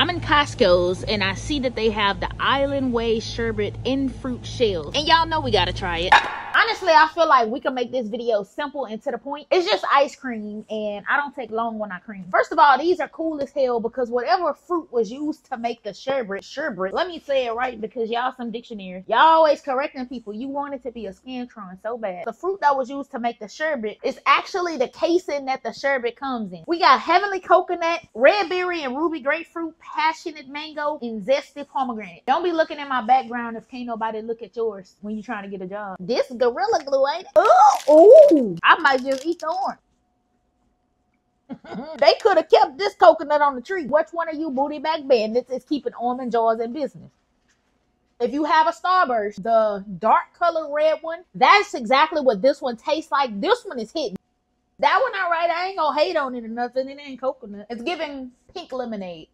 I'm in Costco's and I see that they have the Island Way sherbet in fruit shells. And y'all know we gotta try it. Honestly, I feel like we can make this video simple and to the point. It's just ice cream and I don't take long when I cream. First of all, these are cool as hell because whatever fruit was used to make the sherbet, sherbet, let me say it right because y'all some dictionary. Y'all always correcting people. You want it to be a Scantron so bad. The fruit that was used to make the sherbet is actually the casing that the sherbet comes in. We got heavenly coconut, red berry and ruby grapefruit, passionate mango, and zesty pomegranate. Don't be looking at my background if can't nobody look at yours when you're trying to get a job. This Gorilla Glue, ain't it? Oh, ooh, I might just eat the orange. they could have kept this coconut on the tree. Which one of you booty bag bandits is keeping Almond Joys in business? If you have a Starburst, the dark color red one, that's exactly what this one tastes like. This one is hitting. That one, all right, I ain't gonna hate on it or nothing. It ain't coconut. It's giving pink lemonade.